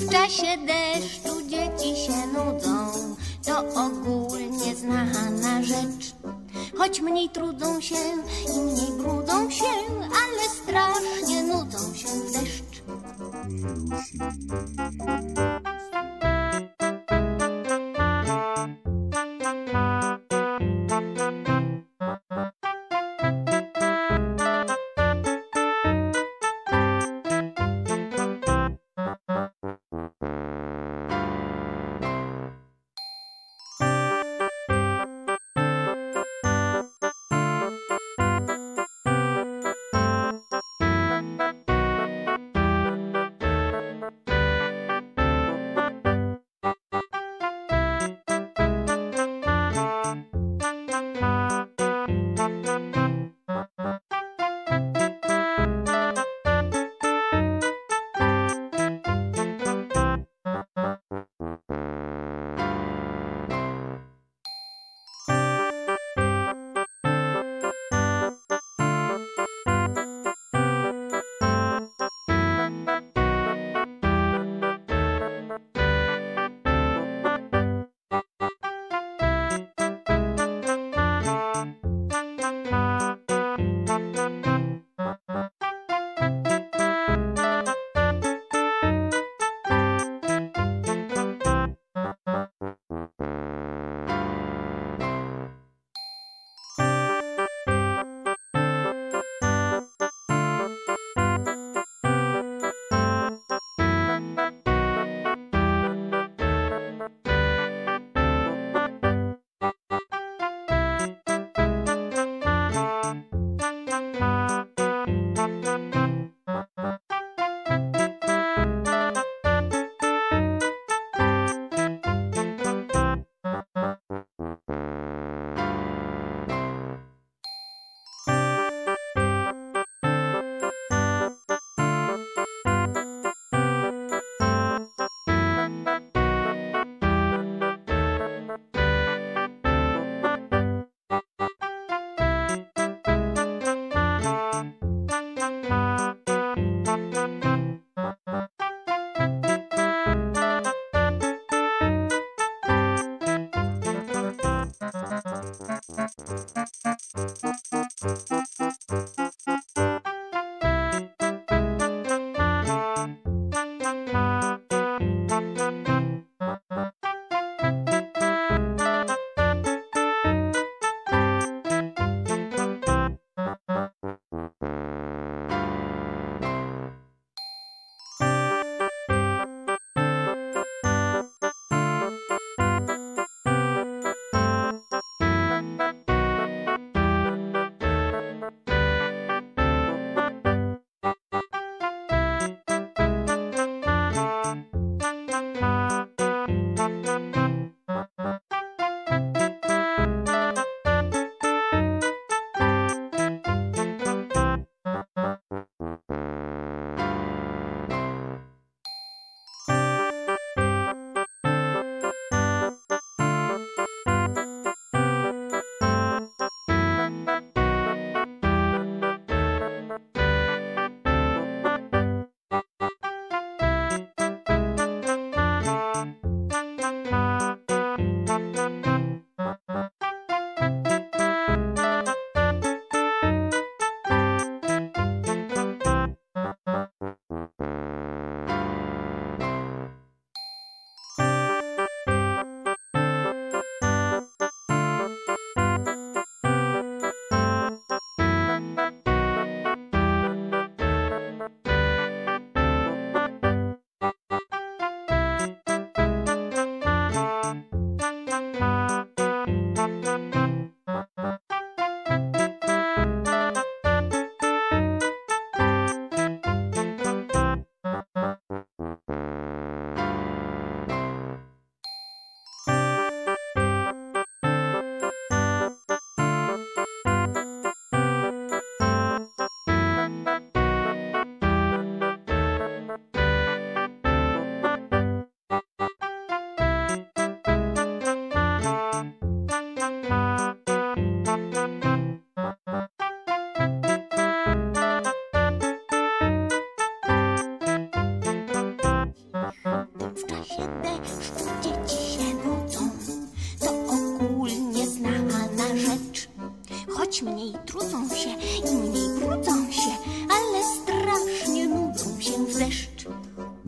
W czasie deszczu dzieci się nudzą, to ogólnie znana rzecz. Choć mniej trudzą się i mniej brudzą się, ale strasznie nudzą się w deszcz.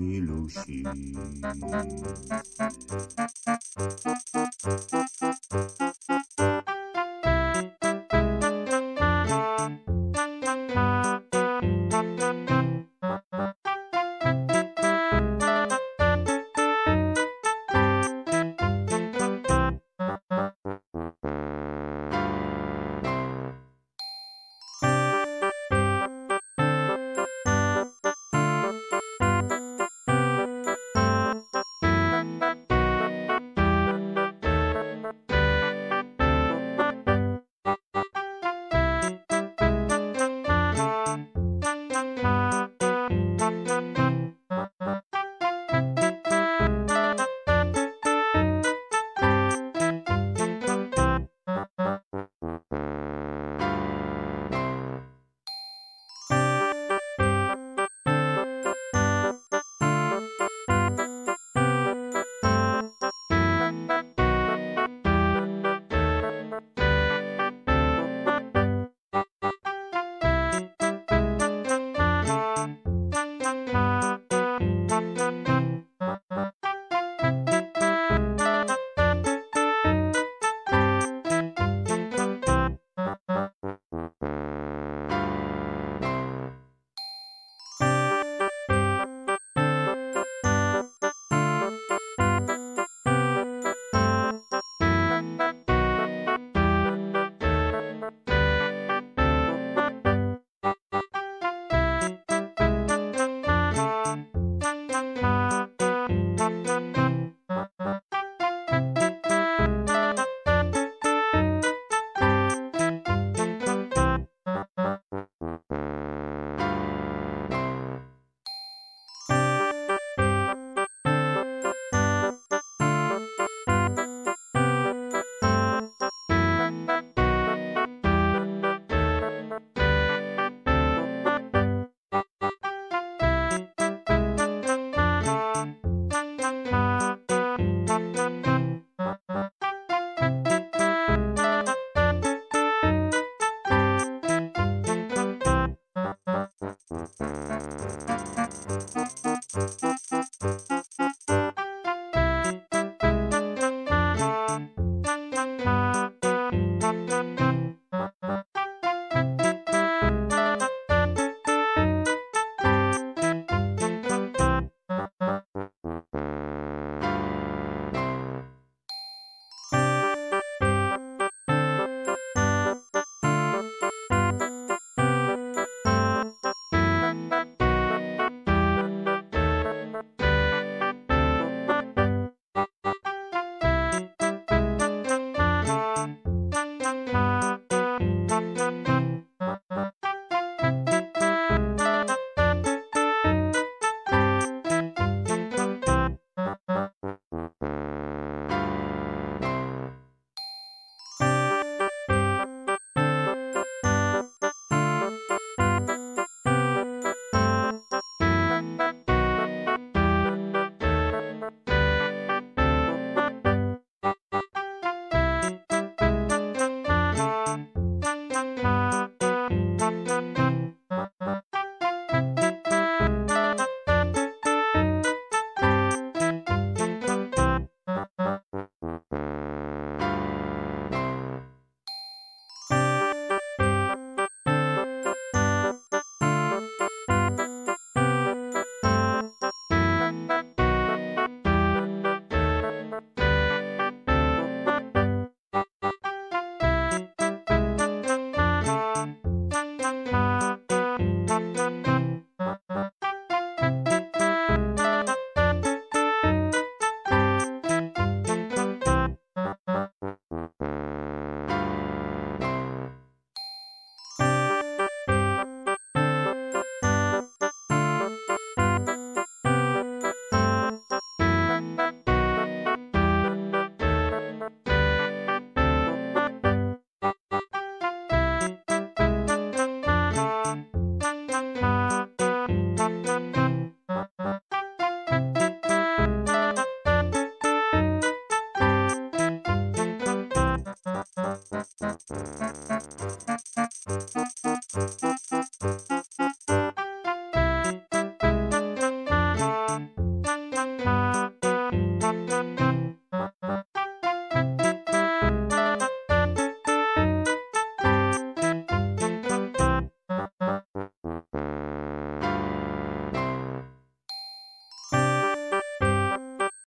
Milusi.